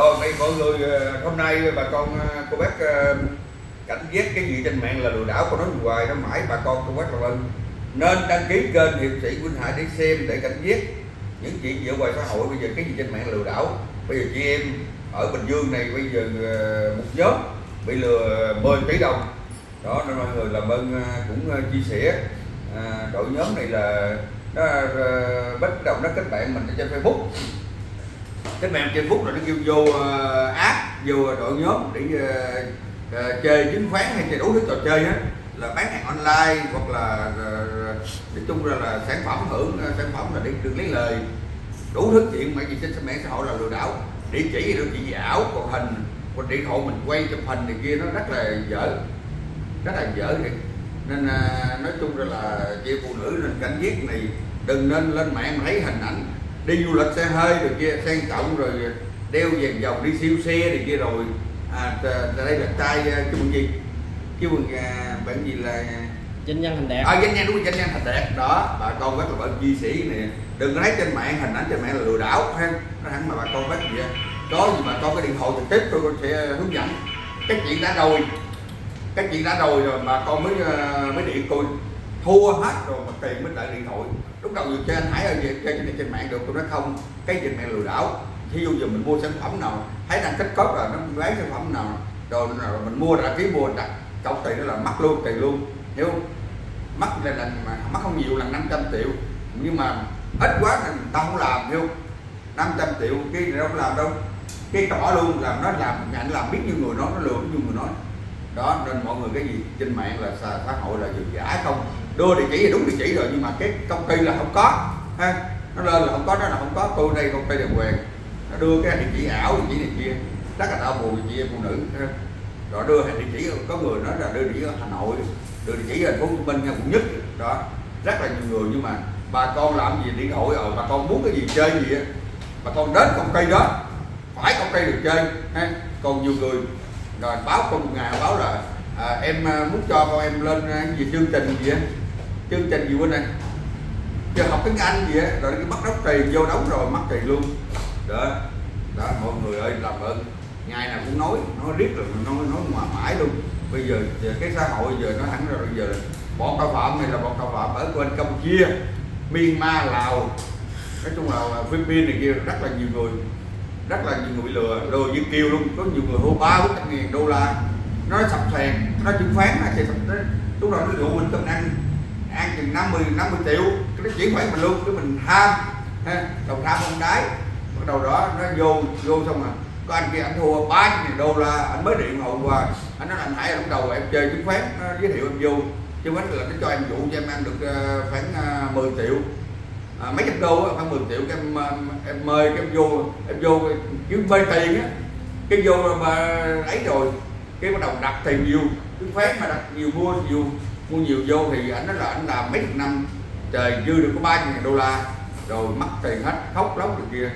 rồi đây mọi người hôm nay bà con ờ, cô bác ờ, cảnh giác cái gì trên mạng là lừa đảo của nói hoài nó mãi bà con cô bác là lên nên đăng ký kênh hiệp sĩ Quỳnh Hải để xem để cảnh giác những chuyện dựa ngoài xã hội. Bây giờ cái gì trên mạng là lừa đảo. Bây giờ chị em ở Bình Dương này bây giờ ờ, một nhóm bị lừa 10 tỷ đồng. Đó nên mọi người làm ơn cũng chia sẻ. À, đội nhóm này là nó bắt đầu nó kết bạn mình ở trên Facebook kết bạn trên Facebook rồi nó kêu vô uh, app vô đội nhóm để uh, uh, chơi chứng khoán hay chơi đủ thứ trò chơi á. Là bán hàng online hoặc là uh, nói chung ra là sản phẩm hưởng sản phẩm là để được lấy lời. Đủ thứ chuyện mà gì trên mạng xã hội là lừa đảo. Địa chỉ gì địa chỉ ảo còn hình. Còn điện thoại mình quay chụp hình này kia nó rất là dở rất là dở thì nên nói chung ra là chị phụ nữ nên cảnh giác này. Đừng nên lên mạng mà thấy hình ảnh đi du lịch xe hơi rồi kia sang trọng rồi đeo vàng vòng đi siêu xe này kia rồi. À đây là trai à, cái bằng gì? Cái bằng à, bạn gì là Danh nhân thành đẹp. ở danh nhân đúng danh nhân thành đẹp. Đó bà con rất là bạn chia sẻ này đừng có thấy trên mạng hình ảnh trên mạng là lừa đảo ha nó hẳn mà bà con bác gì á có gì bà con cái điện thoại trực tiếp tôi sẽ hướng dẫn. Cái chuyện đã rồi cái chuyện đã rồi rồi bà con mới ờ, mới điện tôi thua hết rồi mà tiền mới lại điện thoại lúc đầu vừa chơi anh Hải ở trên chơi trên, trên mạng được tôi nói không. Cái trên mạng lừa đảo. Thí dụ giờ mình mua sản phẩm nào thấy đang tích cốt rồi nó bán sản phẩm nào rồi, rồi mình mua đã ký mua đặt cọc tiền nó là mất luôn tiền luôn. Hiểu không mất là mà mất không nhiều lần 500 triệu. Nhưng mà ít quá thì tao không làm hiểu không? 500 triệu cái này đâu có làm đâu. Cái tao luôn làm nó làm nhà nó làm biết như người nói nó lừa như người nói. Đó nên mọi người cái gì trên mạng là xã, hội là gì giả không? Đưa địa chỉ là đúng địa chỉ rồi nhưng mà cái công ty là không có ha? Nó lên là không có nó là không có tôi đây công ty đàng hoàng. Nó đưa cái địa chỉ ảo địa chỉ này kia rất là đau buồn chị em phụ nữ rồi đưa địa chỉ có người nói là đưa địa chỉ ở Hà Nội đưa địa chỉ ở thành phố Hồ Chí Minh nha quận nhất. Đó rất là nhiều người nhưng mà bà con làm gì điện thoại rồi bà con muốn cái gì chơi gì á bà con đến công ty đó phải công ty được chơi ha? Còn nhiều người rồi báo công một ngày báo là à, em à, muốn cho con em lên à, gì chương trình gì á chương trình gì quên này giờ học tiếng Anh gì á rồi cái bắt đóng tiền vô đóng rồi mất tiền luôn. Đó đó mọi người ơi làm ơn. Ngày nào cũng nói nói riết rồi nói nói mà mãi luôn. Bây giờ, giờ cái xã hội giờ nó hẳn rồi bây giờ bọn tội phạm này là bọn tội phạm ở bên Campuchia Myanmar Lào. Nói chung là Philippines này kia rất là nhiều người rất là nhiều người lừa lừa như kiều luôn. Có nhiều người hô ba bốn trăm ngàn đô la. Nó sập sàn nó chứng khoán nó sẽ sập lúc đó nó dụ mình cần ăn ăn chừng 50 50 triệu. Cái nó chuyển khoản mình luôn cái mình tham ha đồng tham không đáy bắt đầu đó nó vô vô xong rồi. Có anh kia anh thua ba trăm ngàn đô la anh mới điện hậu qua anh nói anh hãy lúc đầu em chơi chứng khoán nó giới thiệu em vô. Chứng khoán là nó cho em dụ cho em ăn được ờ, khoảng ờ, 10 triệu. À, mấy trăm đô khoảng 10 triệu cái em ờ, em mời cái em vô em vô kiếm vay tiền á. Cái vô mà ấy rồi cái bắt đầu đặt tiền nhiều. Chứng khoán mà đặt nhiều mua nhiều mua nhiều vô thì anh nói là anh làm mấy chục năm, trời dư được có ba ngàn đô la, rồi mất tiền hết, khóc lóc được kia.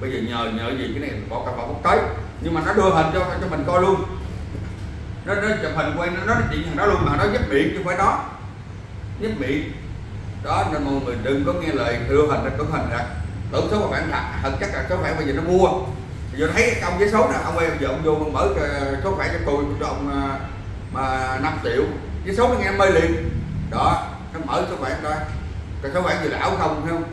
Bây giờ nhờ nhờ gì cái này bỏ cả vào quốc tới. Nhưng mà nó đưa hình cho cho mình coi luôn. Nó nó chụp hình quay nó nói chuyện thằng đó luôn mà nó giúp miệng chứ không phải đó. Giúp miệng. Đó, nên mọi người đừng có nghe lời đưa hình nó có hình ra. Tưởng số mà bạn thật thật chắc là số phải bây giờ nó mua. Giờ thấy ông với số nè, ông ơi, giờ ông vô ông mở số tài cho tôi, cho ông à, mà 5 triệu cái số nó nghe mê liền. Đó, nó mở số khoản đó. Cái số khoản gì là không, thấy không?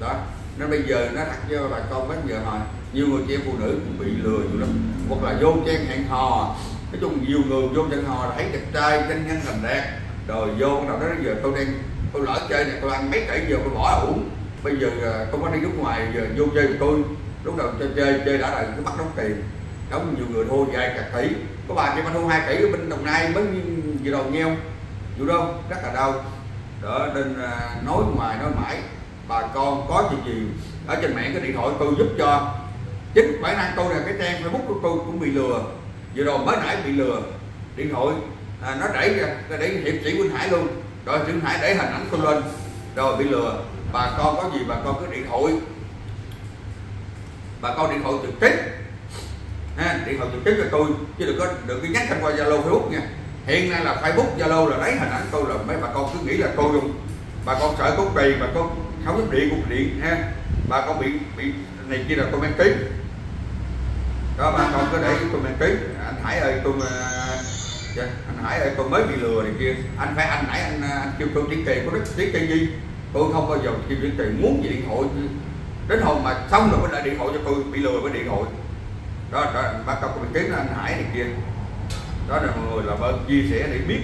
Đó nên bây giờ nó đặt cho bà con bác giờ hồi nhiều người chị em phụ nữ cũng bị lừa nhiều lắm. Hoặc là vô trang hẹn hò. Nói chung nhiều người vô trang hò là thấy đẹp trai danh nhân thành đạt rồi vô bắt đầu đó giờ tôi đang, tôi lỡ chơi này, tôi ăn mấy tỷ giờ tôi bỏ uổng. Bây giờ à, không tôi có đi nước ngoài, giờ vô chơi với tôi. Lúc đầu chơi chơi chơi đã là cứ bắt đóng tiền. Đóng nhiều người thua vài cả tỷ. Có bà chị mà thua hai tỷ ở bên đồng nai mới vừa đầu nheo vụ đâu rất là đau. Đó nên à, nói ngoài nói mãi. Bà con có chuyện gì ở trên mạng cái điện thoại tôi giúp cho. Chính bản năng tôi là cái trang facebook của tôi cũng bị lừa. Vừa rồi mới nãy bị lừa. Điện thoại à, nó đẩy ra nó đẩy hiệp sĩ Quỳnh Hải luôn. Rồi Quỳnh Hải để hình ảnh tôi lên. Rồi bị lừa. Bà con có gì bà con cứ điện thoại. Bà con điện thoại trực tiếp. Ha, điện thoại trực tiếp cho tôi. Chứ đừng có đừng có nhắn thông qua zalo facebook nha hiện nay là facebook zalo là lấy hình ảnh tôi là mấy bà con cứ nghĩ là tôi luôn bà con sợ có kỳ bà con không có điện cũng điện ha? Bà con bị bị này kia là comment ký đó bà con cứ để comment ký anh Hải ơi tôi dạ, anh Hải ơi tôi mới bị lừa này kia. Anh phải anh nãy anh, anh kêu tôi chuyển tiền. Có rất tiếc tiền gì? Tôi không bao giờ kêu chuyển tiền. Muốn gì điện thoại? Đến hôm mà xong rồi mới lại điện thoại cho tôi. Bị lừa với điện thoại. Đó, đó bà con comment đăng ký anh Hải này kia đó là mọi người là bên chia sẻ để biết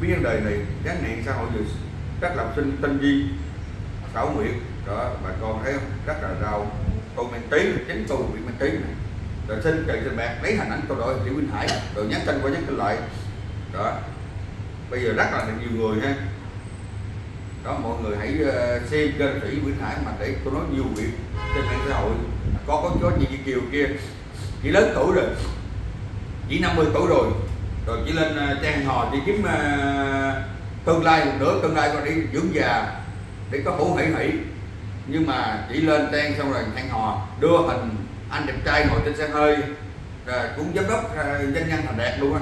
biết vấn đề này gắn nạn xã hội vừa các là sinh tinh vi xảo nguyện đó bà con thấy không? Rất là đau, tôi mang tí chính tôi bị mang tí này. Rồi xin cậy trên bạc lấy hình ảnh tôi đội tiểu minh Hải. Rồi nhắn tin qua nhắn tin lại. Đó. Bây giờ rất là nhiều người ha. Đó mọi người hãy ờ, xem kênh sĩ Nguyễn Hải mà để tôi nói nhiều việc trên mạng xã hội. Có có có chị Kiều kia. Chị lớn tuổi rồi chỉ 50 tuổi rồi. Rồi chỉ lên ờ, trang hò chỉ kiếm ờ, tương lai một nửa. Tương lai còn đi dưỡng già để có hữu hỷ hỷ. Nhưng mà chỉ lên trang xong rồi hẹn hò đưa hình anh đẹp trai ngồi trên xe hơi rồi cũng giám đốc doanh nhân thành đạt luôn á.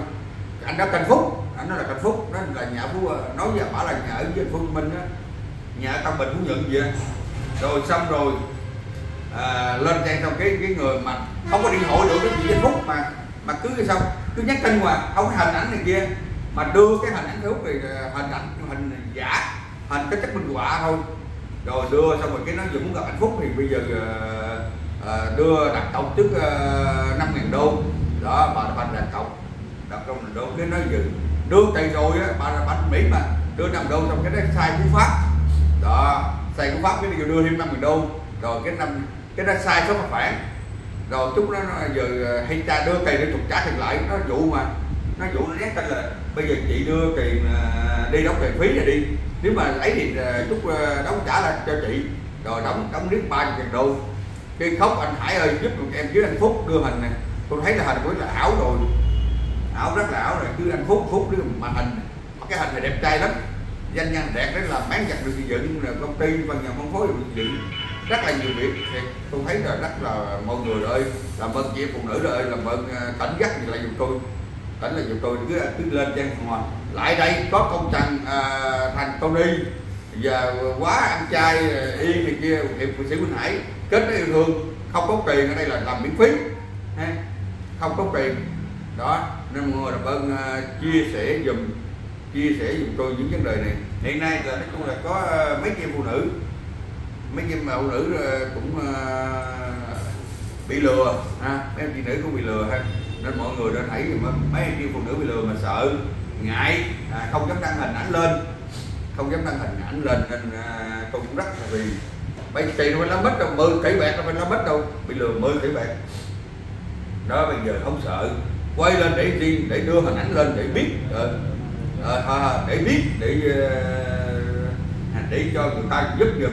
Anh đó canh phúc anh nói là canh phúc đó là nhà phú nói với bảo là nhà ở với phú minh á. Nhà tân bình phú nhuận gì rồi xong rồi à, lên trang xong cái cái người mà không có điện thoại được cái gì phúc mà mà cứ xong cứ nhắc tin hoài không hình ảnh này kia. Mà đưa cái hình ảnh thiếu thì ờ, hình ảnh hình giả hình cái chất minh họa thôi. Rồi đưa xong rồi cái nó vừa muốn gặp hạnh phúc thì bây giờ uh, đưa đặt cọc trước năm uh, ngàn đô. Đó bà bà đặt cọc. Đặt trong ngàn đô cái nó vừa đưa tiền rồi á bà bà mỹ mà đưa năm đô xong cái nó sai cú pháp. Đó sai cú pháp cái nó đưa thêm năm ngàn đô. Rồi cái năm cái nó sai số mà phản rồi chút nó, giờ ờ, hay cha đưa tiền để trục trả tiền lại, nó vụ mà, nó vụ nó nhắc tên là, bây giờ chị đưa tiền ờ, đi đóng tiền phí rồi đi, nếu mà lấy thì ờ, chút đóng trả lại cho chị. Rồi đóng đóng đến ba ngàn đô. Khi khóc, anh Hải ơi, giúp một em dưới anh Phúc, đưa hình này tôi thấy là hình của là ảo rồi. Ảo rất là ảo rồi, cứ anh Phúc Phúc đưa mà hình. Cái hình này đẹp trai lắm. Danh nhân đẹp đấy là bán giặt được dựng là công ty và nhà phân phối được dựng rất là nhiều việc thì tôi thấy là rất là mọi người ơi làm ơn chị phụ nữ ơi làm ơn à, cảnh giác thì lại dùng tôi. Cảnh là giùm tôi cứ à, cứ lên trang hòa lại đây có công trần à, thành Tony và quá ăn chay à, yên này kia hiệp sĩ Quỳnh Hải kết nối yêu thương không có tiền ở đây là làm miễn phí ha? Không có tiền. Đó nên mọi người làm ơn uh, chia sẻ dùm chia sẻ dùm tôi những vấn đề này. Hiện nay là nói chung là có uh, mấy chị phụ nữ mấy chị phụ nữ ờ, cũng ờ, bị lừa ha? Mấy em chị nữ cũng bị lừa ha? Nên mọi người nên thấy mấy em chị phụ nữ bị lừa mà sợ ngại à, không dám đăng hình ảnh lên. Không dám đăng hình ảnh lên nên à, tôi cũng rất là vì bây tiền nó phải làm mất đâu mười tỷ bạc nó phải làm mất đâu bị lừa mười tỷ bạc. Đó bây giờ không sợ. Quay lên để gì để đưa hình ảnh lên để biết à, à, để biết để để cho người ta giúp giùm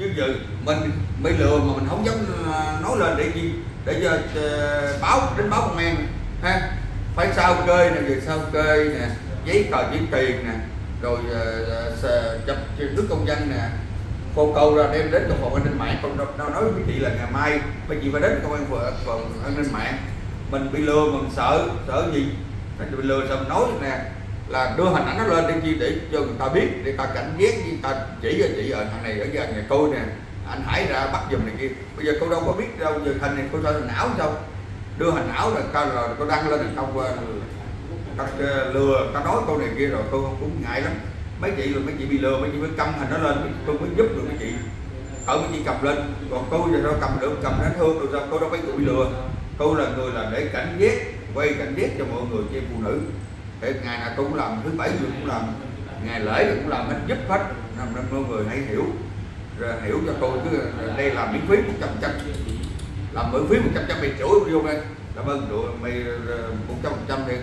chứ giờ mình bị lừa mà mình không dám ờ, nói lên để gì? Để cho uh, báo đến báo công an ha. Phải sao kê nè về sao kê nè giấy tờ giấy tiền nè rồi uh, chụp nước công dân nè. Phô câu ra đem đến phòng an ninh mạng còn nó nói với chị là ngày mai bây chị phải đến công an phòng an ninh mạng. Mình bị lừa mình sợ sợ gì? Mình bị lừa xong nói nè là đưa hình ảnh nó lên để chi để cho người ta biết, để ta cảnh giác, người ta chỉ cho chị ở thằng này ở giờ nhà tôi nè, anh Hải ra bắt giùm này kia. Bây giờ cô đâu có biết đâu, giờ hình này cô cho hình ảo sao? Đưa hình ảo rồi, coi rồi cô đăng lên không ta lừa ta ờ, nói câu này kia rồi tôi cũng ngại lắm. Mấy chị rồi, mấy chị bị lừa, mấy chị mới cầm hình nó lên tôi mới giúp được mấy chị. Ở mấy chị cầm lên, còn tôi giờ đâu cầm được, cầm nó thương rồi sao? Cô đâu phải bị lừa. Tôi là người là để cảnh giác, quay cảnh giác cho mọi người chị phụ nữ thì ngày nào tôi cũng làm thứ bảy tôi cũng làm ngày lễ thì cũng làm hết giúp hết. Nên mọi người hãy hiểu rồi hiểu cho tôi cứ đây là miễn phí một trăm trăm. Làm miễn phí một trăm trăm mày chửi vô đây. Cảm ơn đội mày ờ, một trăm trăm thì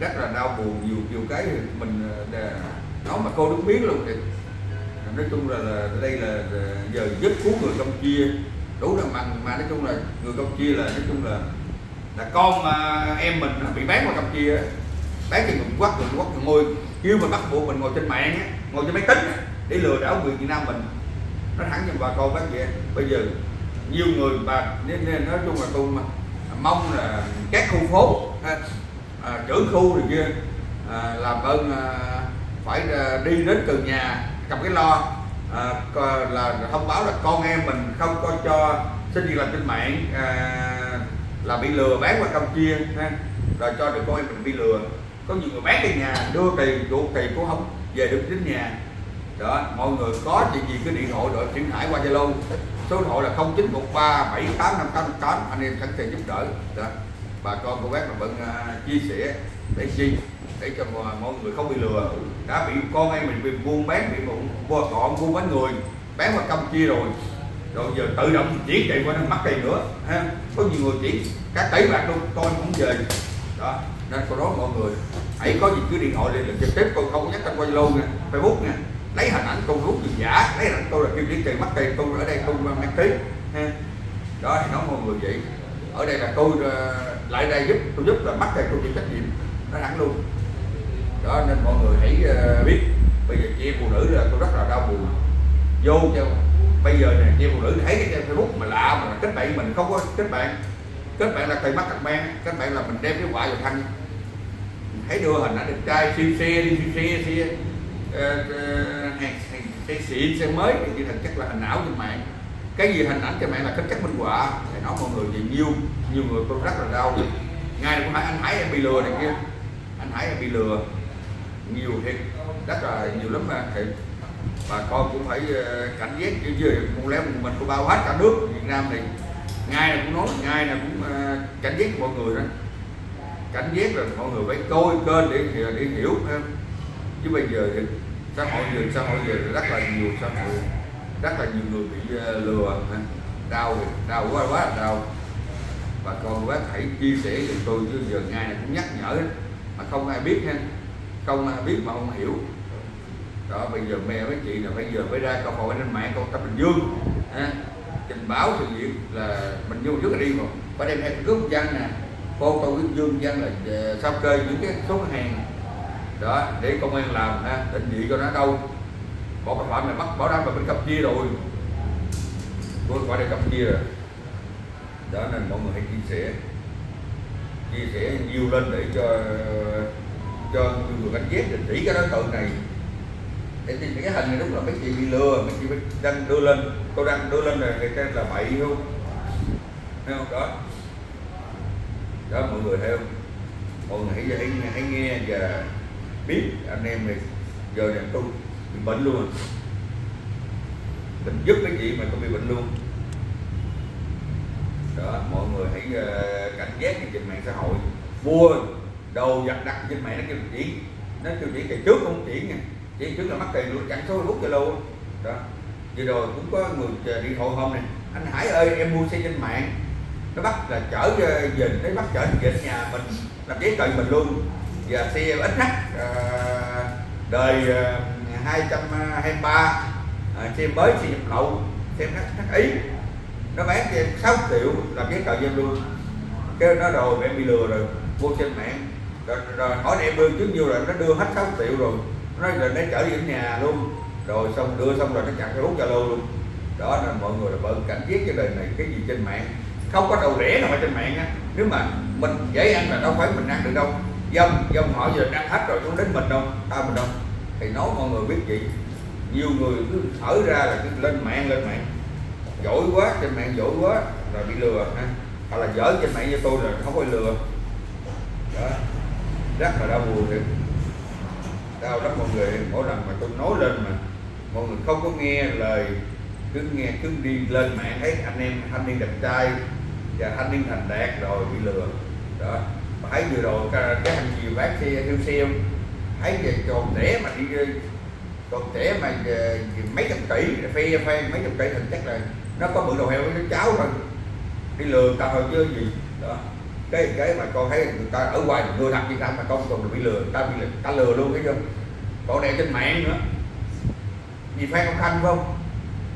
rất là đau buồn nhiều nhiều cái mình ờ, nói mà cô đúng biết luôn thì. Nói chung là, là đây là giờ giúp cứu người campuchia đủ là mà mà nói chung là người campuchia là nói chung là là con mà em mình bị bán chia campuchia bán thì mình quắt người quắt người ngồi. Kêu mà bắt buộc mình ngồi trên mạng ngồi trên máy tính để lừa đảo người Việt Nam mình nó thẳng cho bà con bác vậy. Bây giờ nhiều người bà nên, nên nói chung là tôi mà mong là các khu phố à, trưởng khu này kia à, làm ơn à, phải à, đi đến từng nhà cầm cái lo à, là thông báo là con em mình không có cho xin việc làm trên mạng à, là bị lừa bán qua campuchia ha rồi cho được con em mình bị lừa có nhiều người bán tiền nhà đưa tiền dụ tiền cũng không về được đến nhà. Đó mọi người có chuyện gì cứ điện thoại đội chuyển hải qua zalo. Số điện thoại là 0913 7858 anh em sẵn sàng giúp đỡ. Đó bà con cô bác là vẫn uh, à, chia sẻ để chi để cho mọi người không bị lừa. Đã bị con em mình bị buôn bán bị mua gọn buôn bán người bán qua campuchia rồi. Rồi giờ tự động chuyển tiền qua nó mất tiền nữa ha. Có nhiều người chuyển các tỷ bạc luôn tôi cũng về. Đó nên sau đó mọi người, hãy có gì cứ điện thoại lên trực tiếp tôi không có nhắc anh quay lâu nha, facebook nha. Lấy hình ảnh tôi rút gì giả, lấy hình ảnh tôi là kêu chuyển tiền mất tiền tôi ở đây tôi mang tiếng. Ha. Đó, thì nói mọi người vậy. Ở đây là tôi ờ, lại đây giúp, tôi giúp là mất tiền tôi chịu trách nhiệm. Nó hẳn luôn. Đó, nên mọi người hãy ờ, biết. Bây giờ chị em phụ nữ là tôi rất là đau buồn. Vô cho. Bây giờ nè chị em phụ nữ thấy cái facebook mà lạ mà kết bạn mình, không có kết bạn kết bạn là thầy mắt cặp men kết bạn là mình đem cái quả vào thanh. Thấy đưa hình ảnh đẹp trai siêu xe đi siêu xe xe ờ, ờ, hàng, xe xịn xe mới thì thực chất là hình ảo trên mạng. Cái gì hình ảnh trên mạng là kết chất minh họa. Thì nói mọi người thì nhiều nhiều người tôi rất là đau. Ngay cũng phải anh Hải em bị lừa này kia. Anh Hải em bị lừa. Nhiều thiệt. Rất là nhiều lắm mà thì bà con cũng phải ờ, cảnh giác chứ gì không lẽ mình có bao hết cả nước Việt Nam thì ngay là cũng nói, ngay là cũng ờ, cảnh giác mọi người đó. Cảnh giác là mọi người phải coi kênh để ờ, để hiểu ha chứ bây giờ thì xã hội giờ, xã hội giờ rất là nhiều xã hội, rất là nhiều người bị ờ, lừa đau đau quá quá đau. Bà con bác hãy chia sẻ cho tôi, chứ giờ ngay này cũng nhắc nhở, mà không ai biết ha. Không ai biết mà không hiểu. Đó, bây giờ mẹ với chị là bây giờ phải ra câu hỏi lên mạng, con tập bình dương, ha trình báo sự việc là mình vô trước là đi rồi. Phải đem theo cước dân nè, cô tôi cái dương dân là ờ, sao kê những cái số hàng đó để công an làm ha, định vị cho nó đâu. Bọn cái phạm này bắt bảo đảm là bên campuchia rồi. Tôi qua đây campuchia rồi. Đó nên mọi người hãy chia sẻ. Chia sẻ nhiều lên để cho cho người cảnh giác định chỉ cái đối tượng này để tìm cái hình này đúng là mấy chị bị lừa mấy chị đang đưa lên. Tôi đang đưa lên là người ta là bậy không? Thấy không? Đó. Đó mọi người thấy không? Mọi người hãy hãy, hãy nghe và biết anh em này giờ này tôi bị bệnh luôn. Mình giúp cái chị mà tôi bị bệnh luôn. Đó mọi người hãy ờ, cảnh giác trên mạng xã hội. Mua đồ giặt đặt trên mạng nó kêu chỉ nó kêu chỉ ngày trước không chỉ nha chỉ trước là mắc tiền luôn chẳng số hút luôn đó. Vừa rồi cũng có người ờ, điện thoại hôm này anh Hải ơi em mua xe trên mạng. Nó bắt là chở ờ, về nó bắt chở về nhà mình làm giấy tờ mình luôn. Và xe ít uh, đời uh, 223 uh, xe mới xe nhập lậu xe HX ý. Nó bán cho em 6 triệu làm giấy tờ em luôn. Cái nó rồi em bị lừa rồi mua trên mạng. Rồi, rồi hỏi em đưa chứ nhiêu rồi nó đưa hết 6 triệu rồi nó nói rồi nó chở đi đến nhà luôn. Rồi xong đưa xong rồi nó chặn facebook zalo luôn. Đó là mọi người là bận cảnh giác cái đời này cái gì trên mạng. Không có đầu rẻ nào ở trên mạng á. Nếu mà mình dễ ăn là đâu phải mình ăn được đâu. Dông dông họ giờ ăn hết rồi không đến mình đâu, tao mình đâu. Thì nói mọi người biết gì nhiều người cứ thở ra là cứ lên mạng lên mạng. Giỏi quá, trên mạng giỏi quá, rồi bị lừa, ha. Hoặc là dở trên mạng cho tôi là không có lừa. Đó. Rất là đau buồn thiệt đau lắm mọi người mỗi lần mà tôi nói lên mà. Mọi người không có nghe lời cứ nghe cứ đi lên mạng thấy anh em thanh niên đẹp trai và thanh niên thành đạt rồi bị lừa. Đó. Mà thấy vừa rồi cái, cái thằng chiều bác xe theo xe thấy về tròn trẻ mà đi còn trẻ mà ờ, về, mấy trăm tỷ phê phê mấy trăm tỷ thành chắc là nó có bự đầu heo với cháu rồi đi lừa tao thôi chứ gì. Đó cái cái mà con thấy người ta ở ngoài người thật Việt Nam mà con còn bị lừa ta bị ta lừa luôn cái không? Còn này trên mạng nữa. Gì phan công khanh không?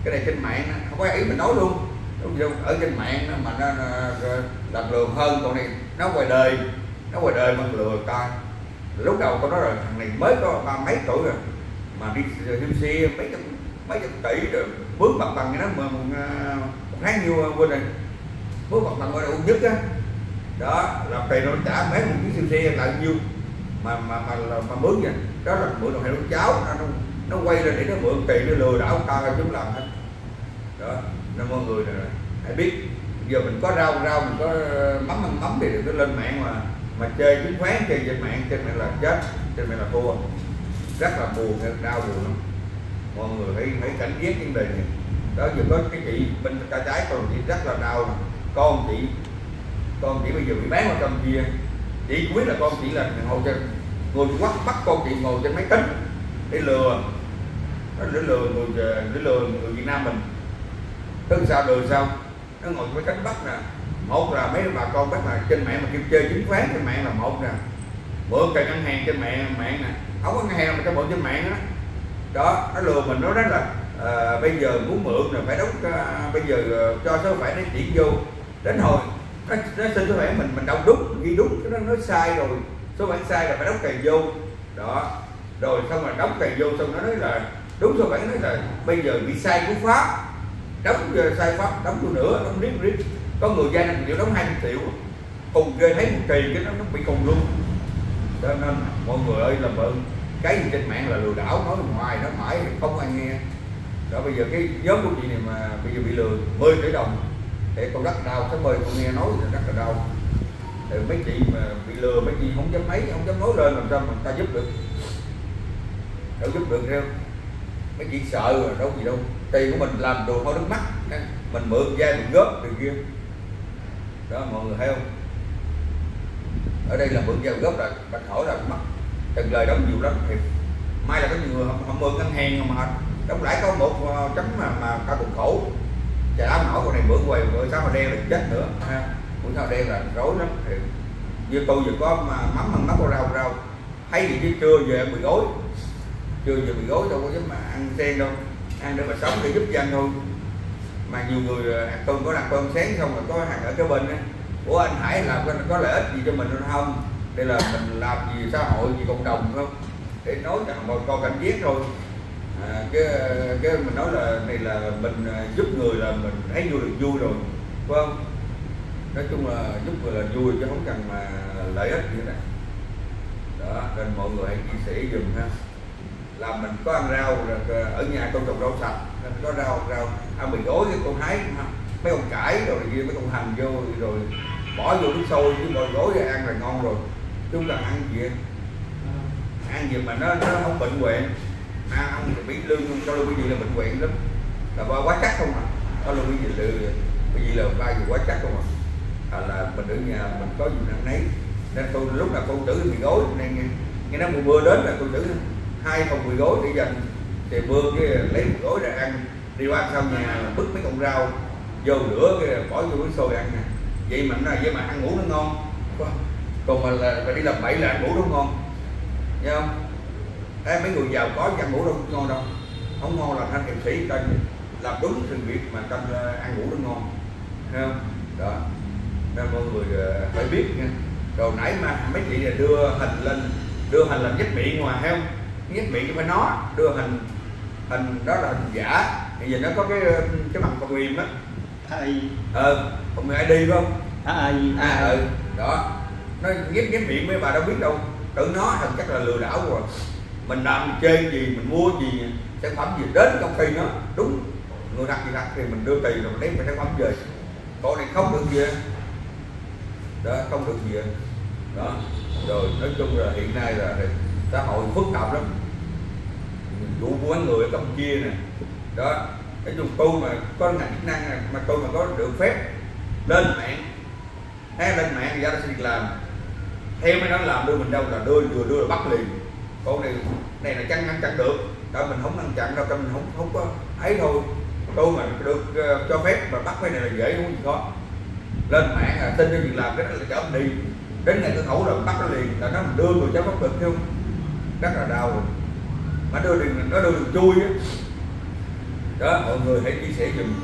Cái này trên mạng không có ý mình nói luôn. Đúng không? Ở trên mạng mà nó, nó, nó làm lừa hơn còn này nó ngoài đời nó ngoài đời mà lừa ta. Lúc đầu con nói rồi thằng này mới có ba mấy tuổi rồi mà đi đi xe mấy trăm mấy trăm tỷ rồi bước mặt bằng nó mà à, một, tháng nhiêu quên rồi bước mặt bằng ở đâu nhất á đó làm tiền nó trả mấy một chiếc siêu xe lại nhiêu mà mà mà mà, mà mướn vậy đó là mượn đồng hệ của cháu. Nó, nó quay lên để nó mượn tiền nó lừa đảo ta chúng làm hết. Đó nên mọi người này, hãy biết. Giờ mình có rau rau mình có ờ, mắm ăn mắm thì đừng có lên mạng mà mà chơi chứng khoán chơi trên mạng trên mạng là chết trên mạng là thua. Rất là buồn đau buồn lắm. Mọi người hãy hãy cảnh giác vấn đề này. Đó giờ có cái chị bên tay trái còn chị rất là đau. Con chị con chỉ bây giờ bị bán vào kia. Chỉ quyết là con chỉ là ngồi trên người Trung Quốc bắt con chị ngồi trên máy tính để lừa. Để lừa người để lừa người Việt Nam mình. Tức sao lừa sao? Nó ngồi trên máy tính bắt nè. Một là mấy bà con bắt là trên mạng mà kêu chơi chứng khoán trên mạng là một nè. Mượn tiền ngân hàng trên mạng mạng nè. Không có ngân hàng mà cho mượn trên mạng đó đó nó lừa mình nó rất là à, bây giờ muốn mượn là phải đóng à, bây giờ ờ, cho số phải nó chuyển vô. Đến hồi nó, nó xin số bản mình mình đọc đúng ghi đúng nó nói sai rồi. Số bản sai là phải đóng tiền vô. Đó. Rồi xong rồi đóng tiền vô xong nó nói là đúng số bản nói là bây giờ bị sai cú pháp. Đóng sai pháp đóng vô nữa đóng riết riết. Có người gia đình triệu đóng 20 triệu. Cùng ghê thấy một kỳ cái nó, nó bị cùng luôn. Cho nên mọi người ơi làm ơn. Cái gì trên mạng là lừa đảo nói ngoài nó mãi không ai nghe. Đó bây giờ cái nhóm của chị này mà bây giờ bị lừa 10 tỷ đồng để con rất đau. Cái bơi con nghe nói là rất là đau. Thì mấy chị mà bị lừa, mấy chị không dám mấy, không dám nói lên làm sao mà ta giúp được. Đâu giúp được theo mấy chị sợ rồi đâu gì đâu. Tiền của mình làm đồ thôi nước mắt. Mình mượn da, mình góp từ kia. Đó, mọi người thấy không? Ở đây là mượn da góp là bạch hỏi là mất từng lời đóng nhiều lắm. Thiệt may là có nhiều người không mượn ngân hàng mà đóng lãi có một ờ, chấm mà mà cả cuộc khổ chả áo nổi con này mượn quầy bữa sao mà đen là chết nữa? Ha bữa sao đen là rối lắm thì như tôi vừa có mà mắm ăn mắm có rau rau thấy gì chứ trưa về bị gối. Trưa giờ bị gối đâu có dám mà ăn sen đâu. Ăn để mà sống để giúp dân thôi. Mà nhiều người ờ, tôi có đặt cơm sáng xong rồi có hàng ở cái bên á. Của anh Hải làm có, có lợi ích gì cho mình không? Đây là mình làm gì xã hội gì cộng đồng không? Để nói cho bà con cảnh giác thôi à, cái cái mình nói là này là mình à, giúp người là mình thấy vui được vui rồi phải không? Nói chung là giúp người là vui chứ không cần mà lợi ích gì này. Đó nên mọi người hãy chia sẻ dùm ha. Làm mình có ăn rau ở nhà con trồng rau sạch nên có rau rau ăn mì gói cái con hái mấy con cải rồi kia mấy con hành vô rồi bỏ vô nước sôi với bò gói ra ăn là ngon rồi chúng ta ăn gì ăn gì mà nó nó không bệnh hoạn ăn ăn bị lương cho lương cái gì là bệnh viện lắm. Là ba quá chắc không à? Có lương cái gì là cái gì là ba gì quá chắc không à? À là mình ở nhà mình có gì năng nấy. Nên tôi lúc nào con tử mì gối. Nên nghe, nghe nó mùa mưa đến là tôi tử hai phòng mì gối để dành thì mưa cái lấy một gối ra ăn. Đi qua xong nhà bứt mấy con rau vô lửa cái bỏ vô cái xôi ăn nè. Vậy mà nó vậy mà ăn ngủ nó ngon. Còn mà là phải đi làm bậy là ăn ngủ nó ngon. Nghe không? Ê, mấy người giàu có ăn ngủ đâu ngon đâu. Không ngon là thanh hiệp sĩ ta làm đúng sự việc mà ta ờ, ăn ngủ nó ngon. Nghe không? Đó. Nên mọi người ờ, phải biết nha. Rồi nãy mà mấy chị đưa hình lên đưa hình làm nhất miệng ngoài thấy không? Nhất miệng cho phải nó đưa hình hình đó là hình giả. Bây giờ nó có cái cái bằng phần mềm á ai ờ mềm ID phải không? Ai à ừ. Đó. Nó ghép ghép miệng mấy bà đâu biết đâu. Tự nó thành chắc là lừa đảo rồi mình làm mình chơi gì mình mua gì sản phẩm gì đến công ty nó đúng. Người đặt gì đặt thì mình đưa tiền rồi lấy cái sản phẩm về. Con này không được gì đó không được gì đó. Rồi nói chung là hiện nay là xã hội phức tạp lắm. Vụ buôn người ở campuchia nè. Đó. Cái dùng tôi mà có ngành chức năng này, mà tôi mà có được phép lên mạng hay lên mạng thì ra sẽ việc làm. Theo mấy nó làm đưa mình đâu là đưa vừa đưa là bắt liền con này này là chăn ngăn chặn được. Tại mình không ngăn chặn đâu mình không không có ấy thôi. Tôi mà được uh, cho phép mà bắt cái này là dễ không gì khó. Lên mạng là tin cho việc làm cái đó là chở đi. Đến ngày cửa khẩu là bắt nó liền là nó đưa người cháu pháp lực không? Rất là đau. Rồi mà đưa đường nó đưa đường chui á. Đó mọi người hãy chia sẻ dùm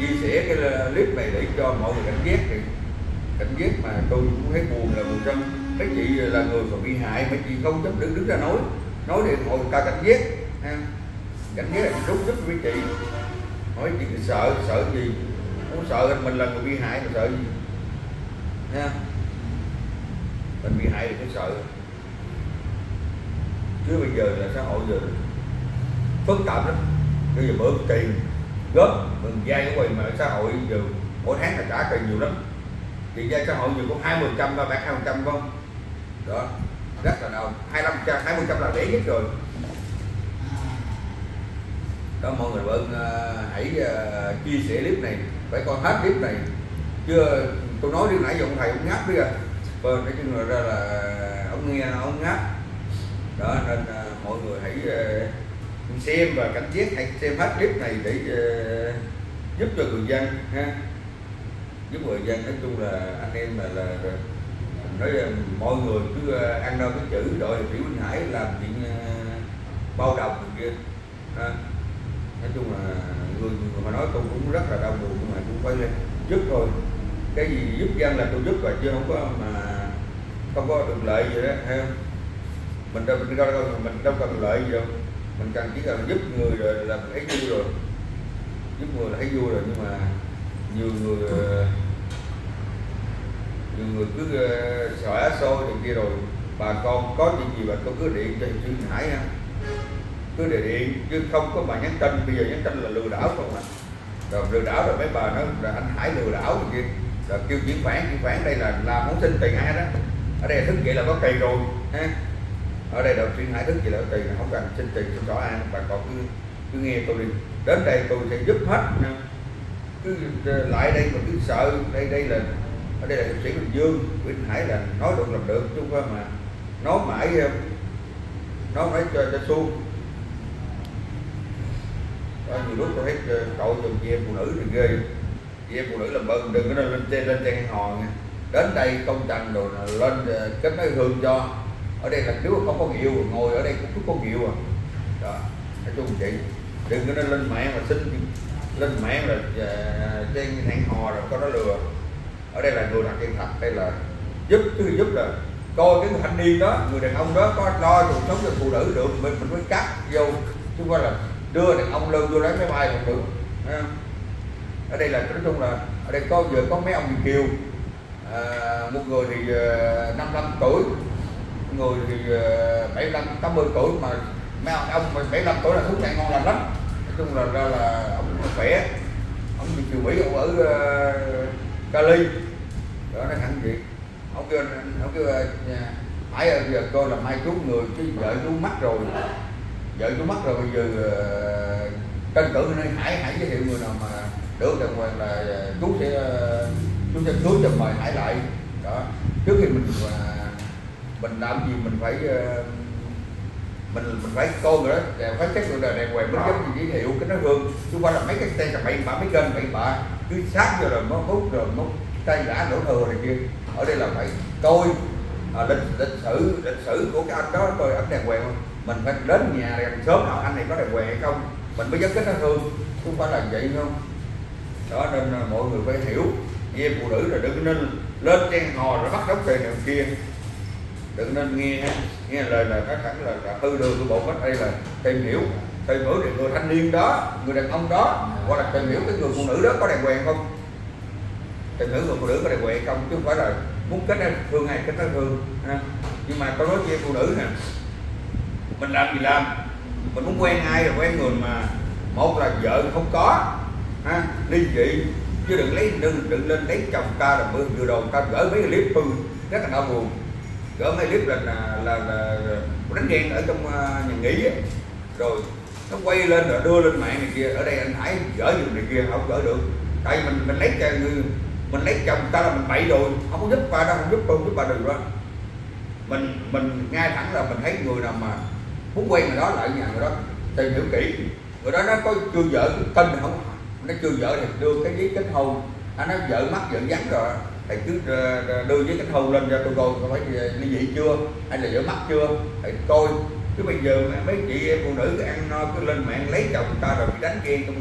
chia sẻ cái ờ, clip này để cho mọi người cảnh giác thì cảnh giác mà tôi cũng thấy buồn là một trong mấy chị là người còn bị hại mấy chị không dám đứng đứng ra nói. Nói để thoại ta cảnh giác ha. Cảnh giác là rút giúp với chị. Hỏi chị, sợ sợ gì? Không sợ, mình là người bị hại, mà sợ gì? Nha mình bị hại thì phải sợ. Chứ bây giờ là xã hội giờ phức tạp lắm. Bây giờ mượn tiền góp mình vay ở ngoài mạng xã hội giờ mỗi tháng là trả tiền nhiều lắm. Tiền vay xã hội nhiều có hai mươi trăm, ba hai mươi trăm không? Đó. Rất là đông 25 trăm hai mươi trăm là rẻ nhất rồi. Đó mọi người ơn uh, hãy uh, chia sẻ clip này. Phải coi hết clip này. Chưa tôi nói đi nãy giờ ông thầy ông ngáp đi à. Vâng nói chung là ra là ông nghe ông ngáp đó nên uh, mọi người hãy uh, xem và cảnh giác hãy xem hết clip này để uh, giúp cho người dân ha. Giúp người dân. Nói chung là anh em là là nói ờ, mọi người cứ ờ, ăn đâu cái chữ đội thủy Minh Hải làm chuyện ờ, bao đồng kia. À, nói chung là người, người mà nói tôi cũng rất là đau buồn nhưng mà cũng phải lên giúp thôi. Cái gì giúp dân là tôi giúp rồi chứ không có mà không có được lợi gì đó ha mình đâu mình đâu mình đâu cần lợi gì đâu. Mình cần chỉ cần giúp người rồi là thấy vui rồi. Giúp người là thấy vui rồi nhưng mà nhiều người người cứ sợ xôi thì kia rồi, bà con có chuyện gì bà con cứ điện cho chị Hải ha cứ để điện, chứ không có bà nhắn tin, bây giờ nhắn tin là lừa đảo không à. Rồi lừa đảo rồi mấy bà nó là anh Hải lừa đảo gì kia. Rồi kêu chuyển khoản chuyển khoản, đây là làm muốn xin tiền ai đó. Ở đây thức vậy là có tiền rồi, ha. Ở đây đầu chuyển hải thức vậy là có tiền, không cần xin tiền cho rõ ai, bà còn cứ cứ nghe tôi đi. Đến đây tôi sẽ giúp hết cứ, lại đây mà cứ sợ, đây đây là ở đây là hiệp sĩ bình dương. Nguyễn hải là nói được làm được chứ không mà nói mãi ờ, nói mãi cho cho xu, đó, ờ, nhiều lúc tôi thấy ờ, cậu dùng chị em phụ nữ thì ghê. Chị em phụ nữ làm bần đừng có lên trên lên trên hò nha. Đến đây công trình rồi lên kết nối hương cho. Ở đây là nếu không có nhiều ngồi ở đây cũng có nhiều à. Đó nói chung chị đừng có nên lên mạng mà xin lên mạng là trên hẹn hò rồi có nó lừa ở đây là người đặt chân thật đây là giúp cứ giúp là coi cái thanh niên đó người đàn ông đó có lo cuộc sống cho phụ nữ được mình mình mới cắt vô chứ không là đưa đàn ông lưng vô lấy máy bay còn được ở đây là nói chung là ở đây có vừa có mấy ông Việt kiều à, một người thì ờ, uh, 55 tuổi người thì uh, 75 80 tuổi mà mấy ông ông 75 tuổi là thuốc này ngon lành lắm. Nói chung là ra là ông khỏe ông Việt kiều Mỹ ông ở uh, Cali đó nó thẳng gì ông kêu ông kêu uh, phải giờ coi là mai chú người chứ vợ chú mắt rồi. Vợ chú mắt rồi bây giờ uh, tranh cử nơi hải hải giới thiệu người nào mà được đàng hoàng là ờ, chú sẽ ờ, chú sẽ cưới cho mời hải lại. Đó. Trước khi mình mình làm gì mình phải mình mình phải coi rồi đó phải chắc được là đàng hoàng mới giúp gì giới thiệu cái nó hương chứ qua là mấy cái tên là bậy bạ mấy kênh bậy bạ cứ sát rồi rồi nó hút rồi nó tay giả đổ thừa này kia. Ở đây là phải coi à, lịch lịch sử lịch sử của cái anh đó coi anh đèn quẹo không? Mình phải đến nhà đèn sớm nào anh này có đèn quẹo hay không? Mình mới dám kết nó thương không phải là vậy không? Đó nên mọi người phải hiểu nghe phụ nữ là đừng nên lên trang hò rồi bắt đóng tiền này kia. Đừng nên nghe nghe lời là các thẳng là, là hư đường của bộ cách đây là tìm hiểu từ ngữ người thanh niên đó người đàn ông đó hoặc là tìm hiểu cái người phụ nữ đó có đàng hoàng không? Tìm hiểu người phụ nữ có đàng hoàng không? Chứ không phải là muốn kết anh thương hay kết ra thương ha. nhưng mà tôi nói với phụ nữ nè. Mình làm gì làm? Mình muốn quen ai là quen người mà một là vợ không có ha? Ly dị. Chứ đừng lấy đừng, đừng lên lấy chồng ta là vừa vừa đầu ta gỡ mấy clip từ rất là đau buồn. Gỡ mấy clip là là, là, là đánh ghen ở trong uh, nhà nghỉ ấy. rồi nó quay lên rồi đưa lên mạng này kia. Ở đây anh Hải gỡ được này kia, không gỡ được. Tại mình mình lấy chồng người, mình lấy chồng ta là mình bậy rồi không có giúp bà đâu, không giúp không giúp bà được đó. Mình mình ngay thẳng là mình thấy người nào mà muốn quen người đó lại nhà người đó, tìm hiểu kỹ. Người đó nó có chưa vợ tin không. Nó chưa vợ thì đưa cái giấy kết hôn. Anh nói vợ mắt vợ vắng rồi. Thầy cứ ờ, đưa giấy kết hôn lên cho tôi coi có phải ờ, ly dị chưa, hay là vợ mắt chưa. Thầy coi chứ bây giờ mấy chị em phụ nữ cứ ăn no cứ lên mạng lấy chồng ta rồi bị đánh ghen trong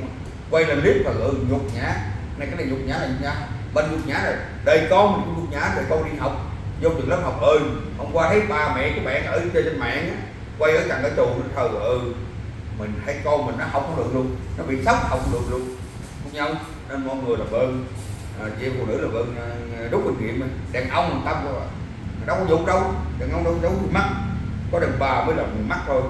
quay lên clip và ừ, nhục nhã. Này cái này nhục nhã là nhục nhã. Bên nhục nhã rồi đời con mình nhục nhã đời con đi học. Vô trường lớp học ơi hôm qua thấy ba mẹ của bạn ở trên mạng á quay ở gần cái chùa nó thờ ừ mình thấy con mình nó không được luôn nó bị sốc không được luôn. Không nhau nên mọi người là bơn à, chị phụ nữ là bơn à, đúc kinh nghiệm đàn ông mình tâm đâu có dụng đâu đàn ông đâu đâu mắt có đàn bà mới là mắt thôi.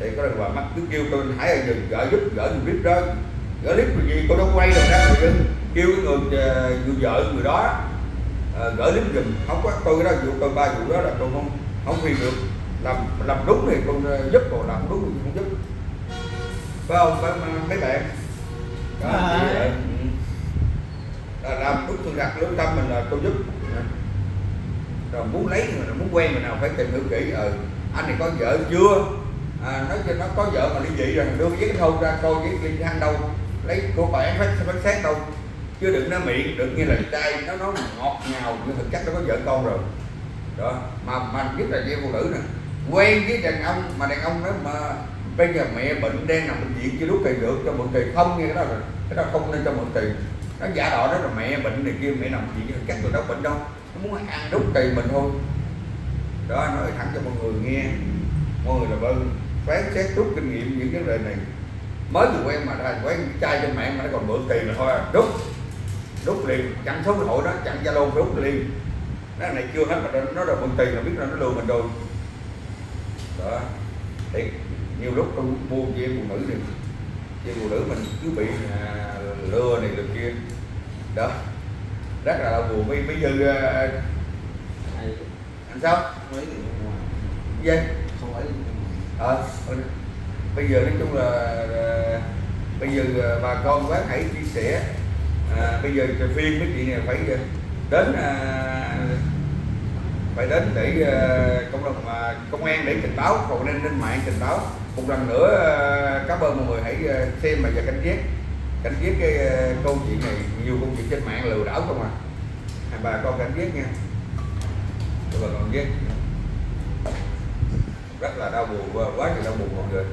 Thì có lần bà mắt cứ kêu tôi hãy ở dừng gỡ giúp gỡ người clip đó. Gỡ clip rồi gì cô đâu quay đâu ra người dân. Kêu cái người ờ, người vợ người đó uh, gỡ clip giùm. Không có tôi cái đó vụ tôi ba vụ đó là tôi không không phiền được. Làm làm đúng thì con ờ, giúp còn làm đúng thì không giúp. Phải không? Phải mấy bạn? Đó, À. Là làm đúng thương đặt lương tâm mình là tôi giúp rồi muốn lấy người nào muốn quen người nào phải tìm hiểu kỹ. Ừ anh này có vợ chưa? À, nói cho nó có vợ mà ly dị rồi đưa cái giấy hôn ra coi cái ly thăng đâu. Lấy cô bạn phát phát xét đâu. Chứ đừng nói miệng đừng như là trai. Nó nói ngọt ngào nhưng thực chất nó có vợ con rồi. Đó mà mà nhất là với phụ nữ nè. Quen với đàn ông mà đàn ông đó mà bây giờ mẹ bệnh đang nằm bệnh viện chưa lúc tiền được cho mượn tiền không nghe cái đó là cái đó không nên cho mượn tiền. Nó giả đò đó là mẹ bệnh này kia mẹ nằm viện chắc tụi đâu bệnh đâu nó muốn ăn đút tiền mình thôi. Đó nói thẳng cho mọi người nghe. Mọi người là vâng phán xét rút kinh nghiệm những vấn đề này. Mới vừa quen mà ra quen trai trên mạng mà nó còn mượn tiền là thôi à, rút rút liền. Chặn số điện thoại đó chặn zalo phải rút liền. Nó này chưa hết mà nó- nó đòi mượn tiền là biết là nó lừa mình rồi. Đó. Thì nhiều lúc tôi mua với phụ nữ này với phụ nữ mình cứ bị à, lừa này lừa kia. Đó rất là buồn bây bây giờ Hay. anh sao? Vậy không phải ờ bây giờ nói chung là, là bây giờ à, bà con bác hãy chia sẻ. À, bây giờ cái phiên mấy chị này phải đến à, phải đến để à, công đồng à, công an để trình báo còn nên lên mạng trình báo. Một lần nữa à, cảm ơn mọi người hãy xem và cảnh giác cảnh viết cái ờ, câu chuyện này nhiều câu chuyện trên mạng lừa đảo không à? Hai bà con cảnh giác nha. Tụi bà con viết, rất là đau buồn quá, quá trời đau buồn mọi người.